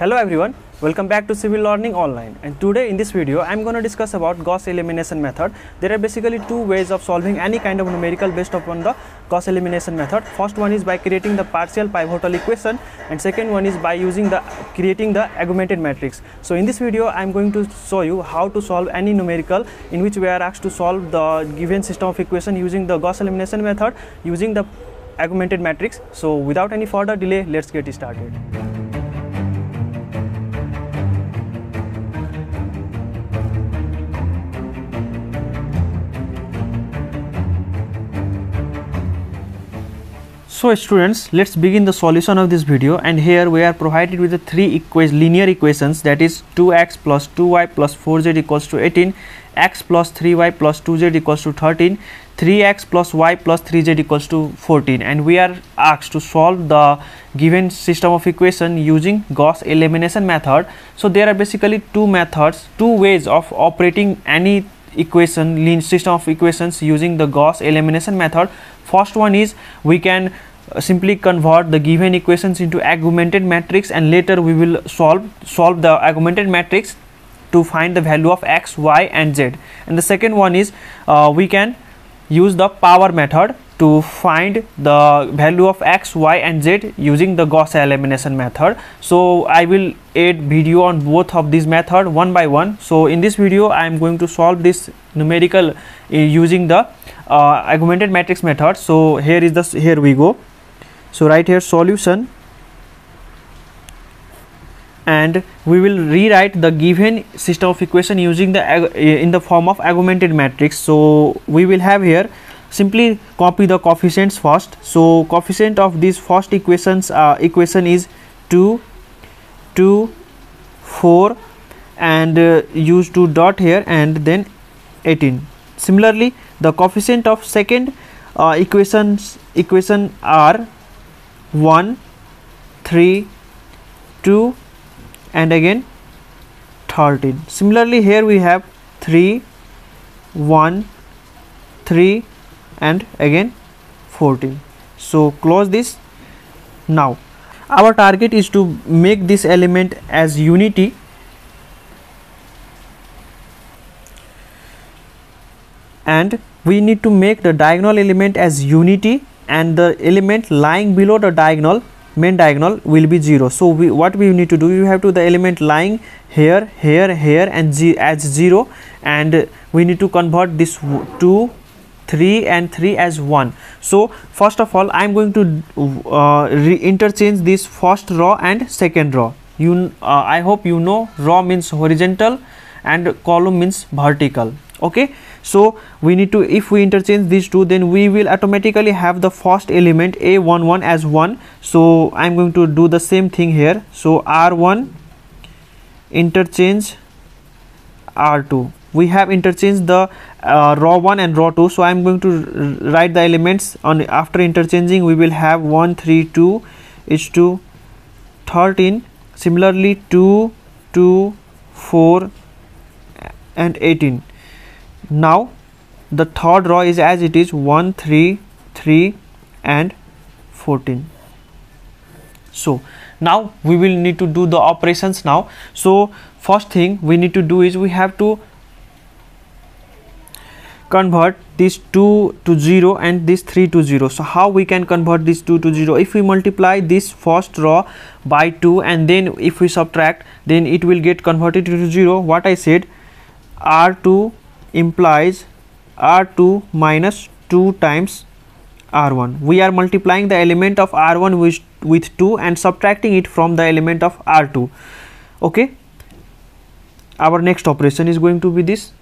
Hello everyone, welcome back to Civil Learning Online and today in this video I am going to discuss about Gauss elimination method. There are basically two ways of solving any kind of numerical based upon the Gauss elimination method. First one is by creating the partial pivotal equation and second one is by using the creating the augmented matrix. So in this video I am going to show you how to solve any numerical in which we are asked to solve the given system of equation using the Gauss elimination method using the augmented matrix. So without any further delay let's get started. So students, let's begin the solution of this video and here we are provided with the three equa linear equations that is 2x plus 2y plus 4z equals to 18, x plus 3y plus 2z equals to 13, 3x plus y plus 3z equals to 14 and we are asked to solve the given system of equation using Gauss elimination method. So there are basically two methods, two ways of operating any equation system of equations using the Gauss elimination method. First one is we can simply convert the given equations into augmented matrix and later we will solve solve the augmented matrix to find the value of x y and z. And the second one is uh, we can use the power method to find the value of x y and z using the gauss elimination method. So i will add video on both of these method one by one. So in this video i am going to solve this numerical uh, using the uh, augmented matrix method. So here is the here we go so write here solution and we will rewrite the given system of equation using the in the form of augmented matrix. So we will have here simply copy the coefficients first. So coefficient of these first equations uh, equation is 2 2 4 and uh, use 2 dot here and then 18 similarly the coefficient of second uh, equations equation are 1 3 2 and again 13 similarly here we have 3 1 3 and again 14 so close this. Now our target is to make this element as unity. And we need to make the diagonal element as unity and the element lying below the diagonal main diagonal will be 0 so we, what we need to do you have to the element lying here here here and z as 0 and we need to convert this 2 3 and 3 as 1 so first of all i am going to uh, interchange this first row and second row. You uh, i hope you know row means horizontal and column means vertical. Okay so we need to if we interchange these two then we will automatically have the first element a11 as 1 so i'm going to do the same thing here. So r1 interchange r2 we have interchanged the uh, row 1 and row 2 so i'm going to write the elements on after interchanging we will have 1 3 2 is to 13 similarly 2 2 4 and 18 now the third row is as it is 1 3 3 and 14 so now we will need to do the operations now. So first thing we need to do is we have to convert this 2 to 0 and this 3 to 0 so how we can convert this 2 to 0 if we multiply this first row by 2 and then if we subtract then it will get converted to 0 what i said r2 implies R2 minus 2 times R1. We are multiplying the element of R1 with, with 2 and subtracting it from the element of R2. Okay. Our next operation is going to be this.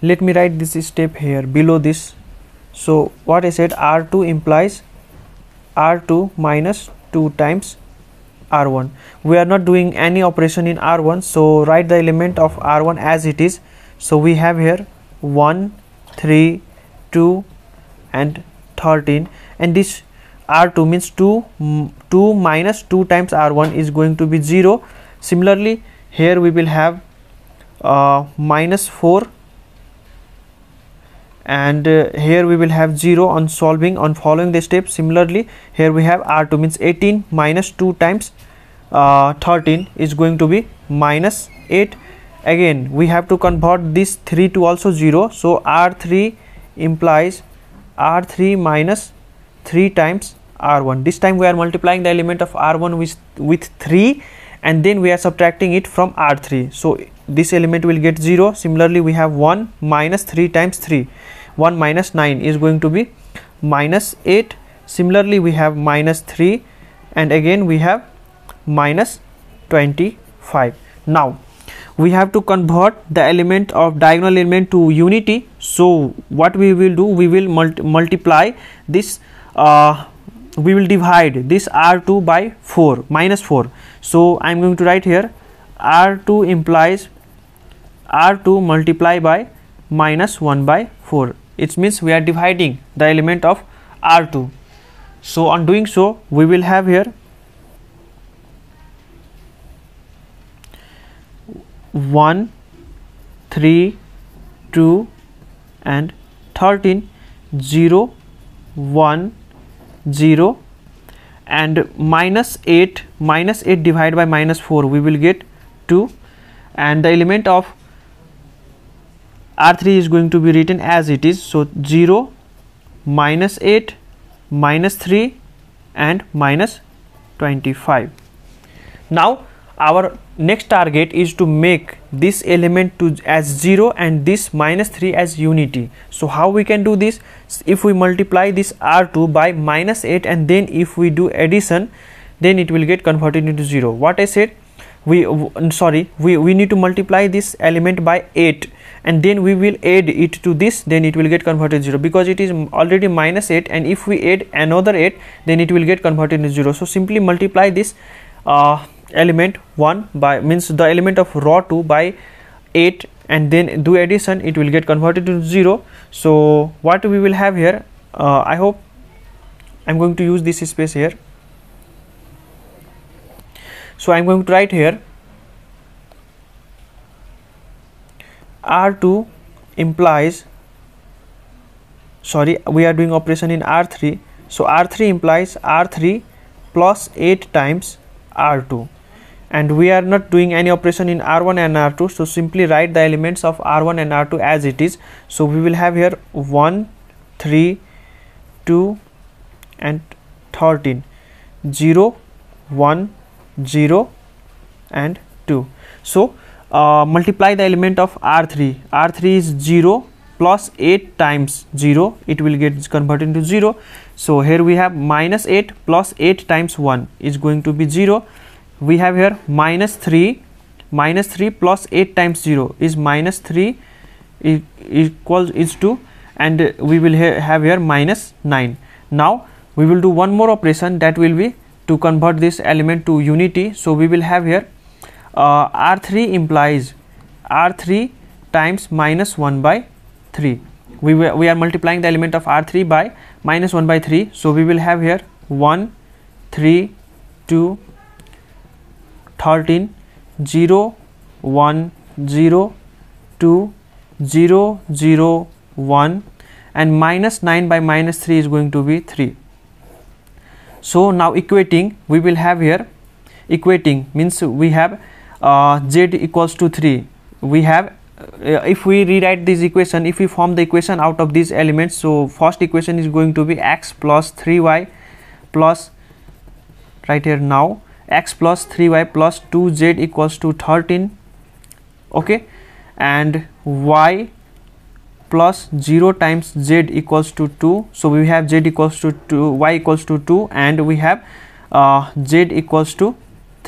Let me write this step here below this. So what I said R2 implies R2 minus 2 times r1 we are not doing any operation in r1 so write the element of r1 as it is. So we have here 1 3 2 and 13 and this r2 means 2 2 minus 2 times r1 is going to be 0 similarly here we will have uh, minus 4 and uh, here we will have 0 on solving on following the step similarly here we have r2 means 18 minus 2 times uh, 13 is going to be minus 8 again we have to convert this 3 to also 0 so r3 implies r3 minus 3 times r1 this time we are multiplying the element of r1 with with 3 and then we are subtracting it from r3 so this element will get 0 similarly we have 1 minus 3 times 3 1 minus 9 is going to be minus 8 similarly we have minus 3 and again we have minus 25 now we have to convert the element of diagonal element to unity. So what we will do we will multi multiply this uh, we will divide this r2 by 4 minus 4 so i am going to write here r2 implies r2 multiply by minus 1 by 4 it means we are dividing the element of R2 so on doing so we will have here 1 3 2 and 13 0 1 0 and minus 8 minus 8 divided by minus 4 we will get 2 and the element of R3 is going to be written as it is. So, 0, minus 8, minus 3 and minus 25. Now, our next target is to make this element to as 0 and this minus 3 as unity. So, how we can do this? If we multiply this R2 by minus 8 and then if we do addition, then it will get converted into 0. What I said? We sorry, we, we need to multiply this element by 8 and then we will add it to this then it will get converted 0 because it is already minus 8 and if we add another 8 then it will get converted to 0 so simply multiply this uh, element 1 by means the element of raw 2 by 8 and then do addition it will get converted to 0 so what we will have here uh, i hope i'm going to use this space here. So i'm going to write here R2 implies sorry we are doing operation in R3 so R3 implies R3 plus 8 times R2 and we are not doing any operation in R1 and R2 so simply write the elements of R1 and R2 as it is. So we will have here 1 3 2 and 13 0 1 0 and 2 so uh, multiply the element of R3 R3 is 0 plus 8 times 0 it will get converted into 0 so here we have minus 8 plus 8 times 1 is going to be 0 we have here minus 3 minus 3 plus 8 times 0 is minus 3 equals is 2 and we will ha have here minus 9 now we will do one more operation that will be to convert this element to unity. So we will have here uh, R3 implies R3 times minus 1 by 3. We, we are multiplying the element of R3 by minus 1 by 3. So, we will have here 1, 3, 2, 13, 0, 1, 0, 2, 0, 0, 1 and minus 9 by minus 3 is going to be 3. So, now equating we will have here equating means we have z equals to 3 we have uh, if we rewrite this equation if we form the equation out of these elements so first equation is going to be x plus 3y plus right here now x plus 3y plus 2z equals to 13 okay? And y plus 0 times z equals to 2 so we have z equals to 2 y equals to 2 and we have uh, z equals to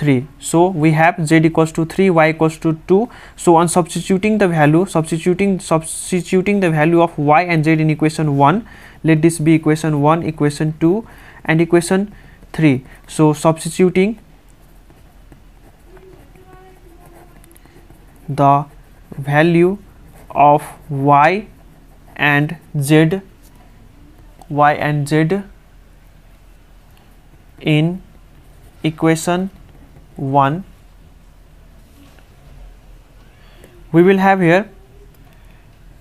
3 so we have z equals to 3 y equals to 2 so on substituting the value substituting substituting the value of y and z in equation 1 let this be equation 1 equation 2 and equation 3 so substituting the value of y and z y and z in equation 1 we will have here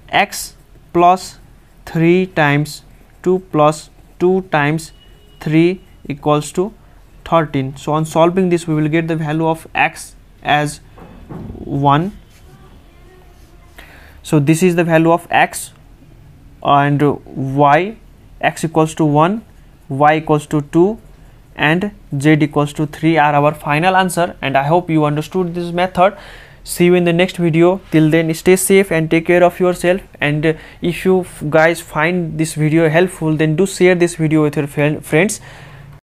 x plus 3 times 2 plus 2 times 3 equals to 13 so on solving this we will get the value of x as 1 so this is the value of x and y. x equals to 1 y equals to 2 and z equals to 3 are our final answer and i hope you understood this method. See you in the next video. Till then stay safe and take care of yourself. And if you guys find this video helpful then do share this video with your friends